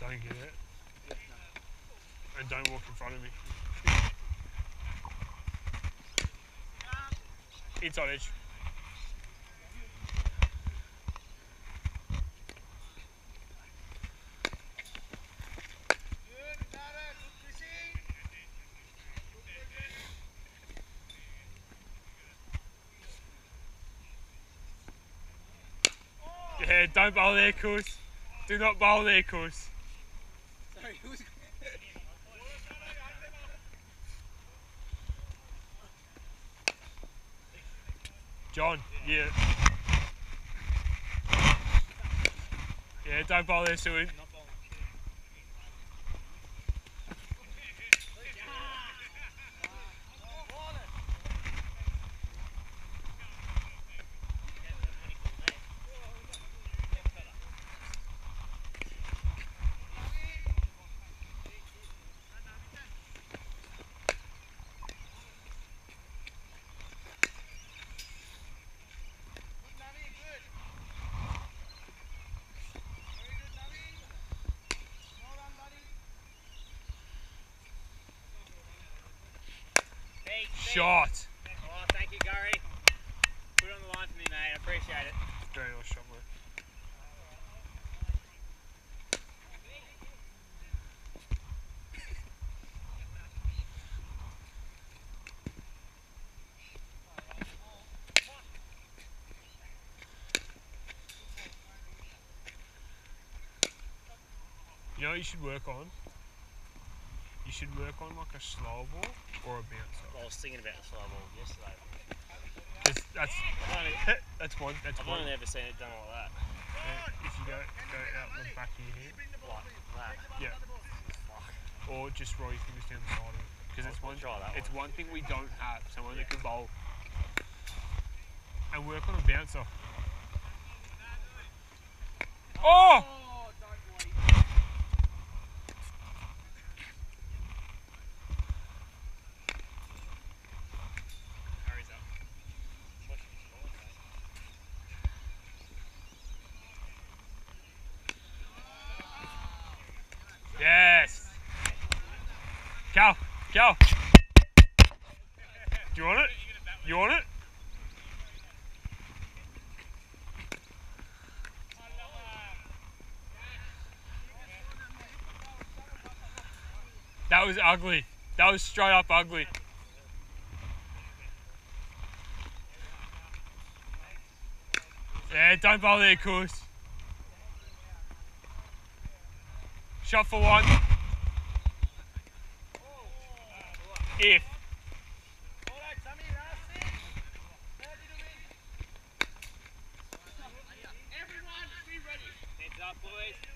Don't get it. And don't walk in front of me. Inside edge. Yeah, don't bowl there, Kus. Do not bowl there, Kus. Sorry, who's John, yeah. Yeah, don't bowl there, Sue. Shot. Oh, thank you, Gary. Put it on the line for me, mate. I appreciate it. Very nice shot, mate. You know what you should work on? You should work on like a slow ball or a bouncer. I was thinking about the slow ball yesterday. That's I've only, that's one. That's I've one. only ever seen it done like that. Uh, if you go go out the back of your head, Like that. yeah, or just roll your fingers down the side of it. Because it's one. try that It's one thing we don't have. Someone that can bowl and work on a bouncer. Oh! Hurries up. Watch him score, mate. Yes. Cal. Do you want it? You want it? That was ugly. That was straight up ugly. Yeah, don't bowl there, Kus. Shot for one. If. Heads up, boys.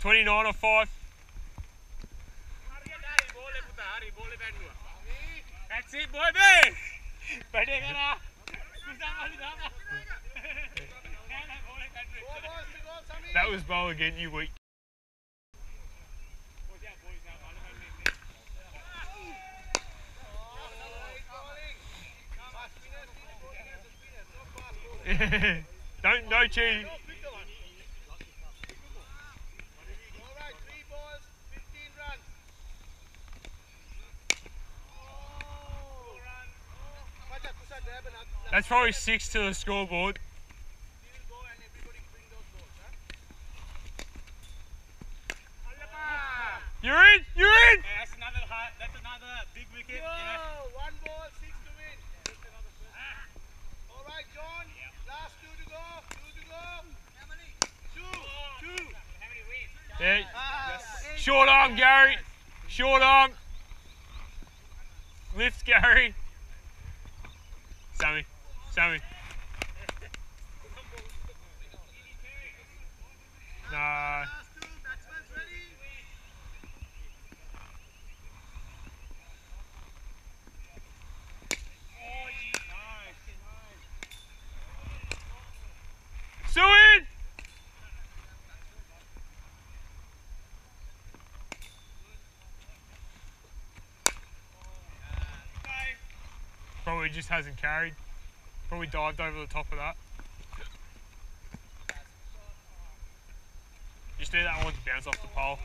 29 or 5. That's it, boy, man! Better get out! That was ball again, you weak. Don't, no cheating. That's probably six to the scoreboard. You're in. You're in. That's another high, that's another big wicket. you know. one ball, six to win. All right, John. Last two to go. Two to go. How many? Two. Two. How many wins? Yeah. Ah, eight. Short arm, Gary. Short arm. Lift, Gary. Joey. No. he just hasn't carried. Probably dived over the top of that. Just need that one to bounce off the pole.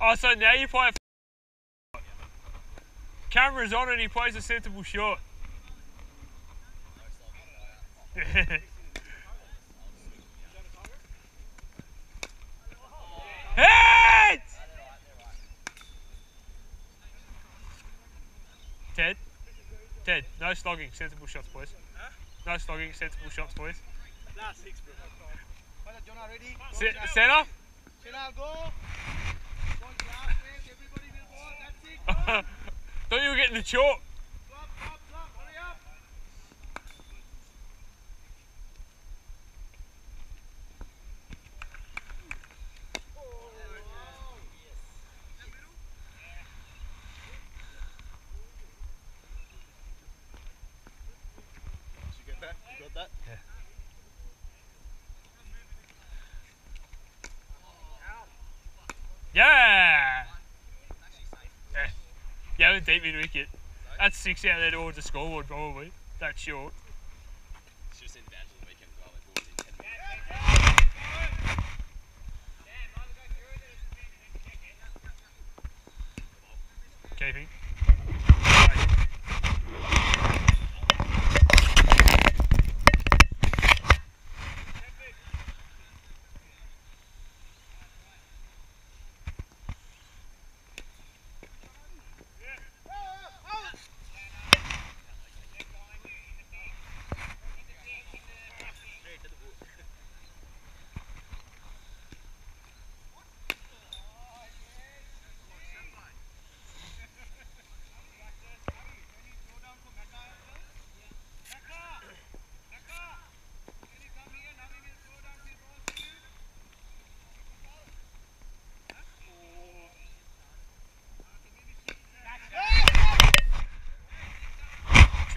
Oh, so now you play Camera's on and he plays a sensible shot. Head! Ted? Ted, no slogging, sensible shots, please. No slogging, sensible shots, please. Last six, bro. Well, Jonah ready? Se- centre? Go. One last race, everybody will go. That's it. Go. Thought you were getting the chalk. That? You got that? Yeah! Yeah, mid wicket. That's six out there towards the scoreboard, probably. That's short. Should have seen Vans on the weekend as well. They bought it in 10 minutes. Keeping.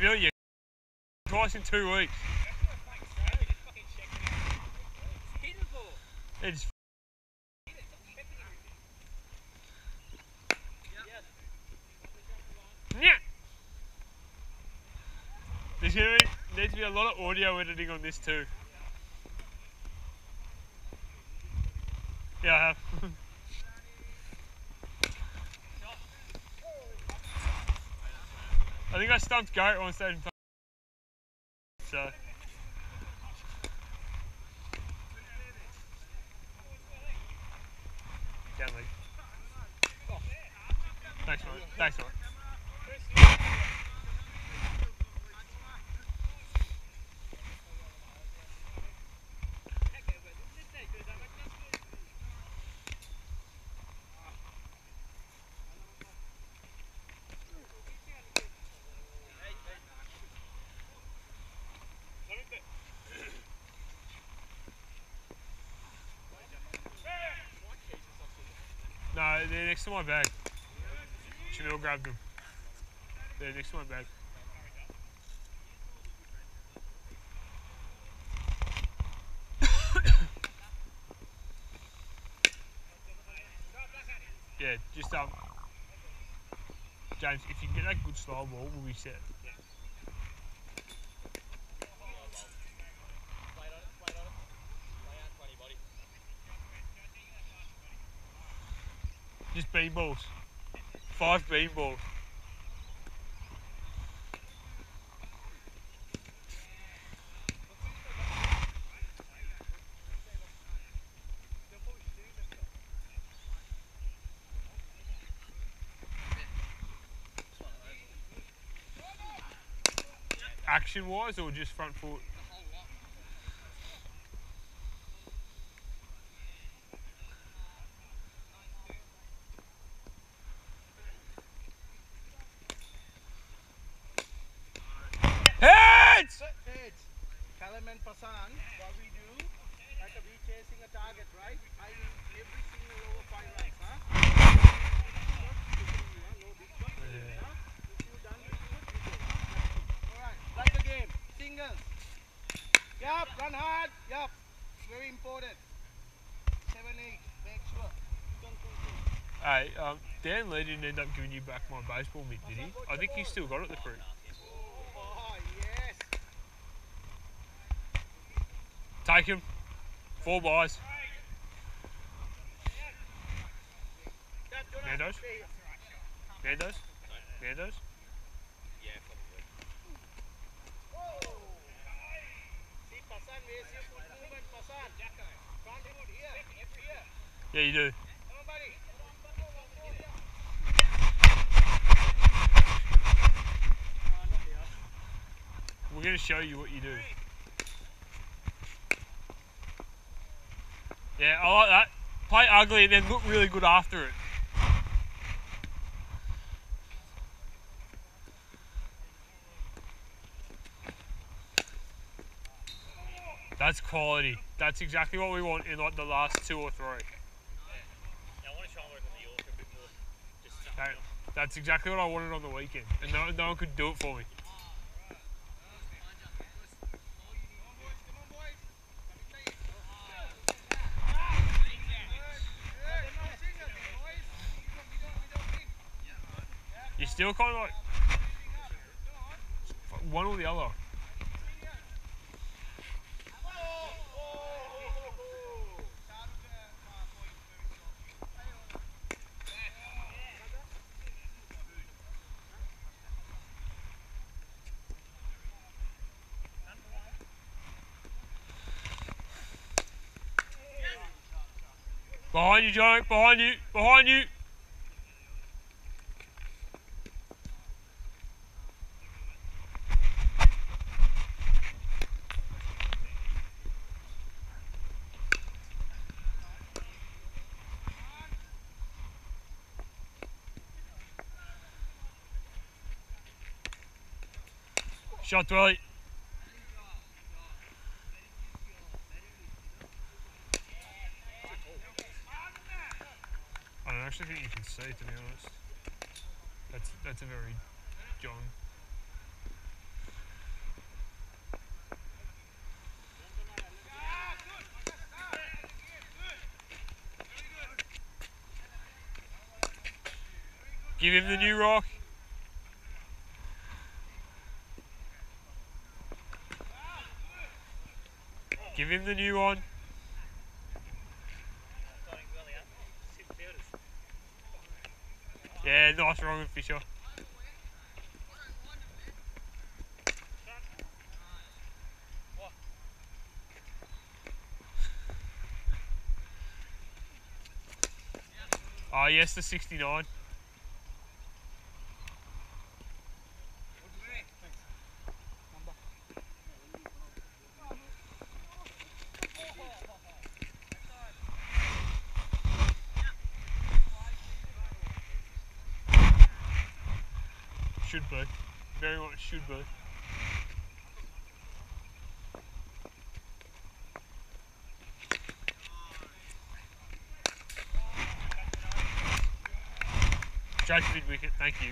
Really, you twice in two weeks. It's Yeah. There's gonna be, needs to be a lot of audio editing on this too. Yeah, I have. I think I stumped Garrett on stage. So. Down league. Thanks, mate. Thanks, mate. No, they're next to my bag. Jamil grabbed them. They're next to my bag. yeah, just um, James, if you can get that good style ball, we'll be set. Play it on it, play it on it. Play out 20, buddy. Just bean balls. Five bean balls. Action wise or just front foot? element Pasan, what we do, like we chasing a target, right? I mean every single over five runs, huh? Alright, like game, singles. Yup, run hard, yup. Very important. 7 8, make sure. Hey, um, Dan Lee didn't end up giving you back my baseball mitt, did he? I think he still got it the fruit. Take him. Four byes. Nando's? Nando's? Nando's? Yeah, you do. We're going to show you what you do. Yeah, I like that. Play ugly and then look really good after it. That's quality. That's exactly what we want in like the last two or three. Yeah, I want to try and work on the yorker bit more. Just something That, that's exactly what I wanted on the weekend, and no, no one could do it for me. Of like one or the other. Behind you, Joe. Behind you. Behind you. Shot right. I don't actually think you can see, to be honest. That's that's a very John. Give him the new rock. Give him the new one. Yeah, nice wrong with Fisher. Oh, yes, the 69. Should be. Very much should be. To wicket, thank you.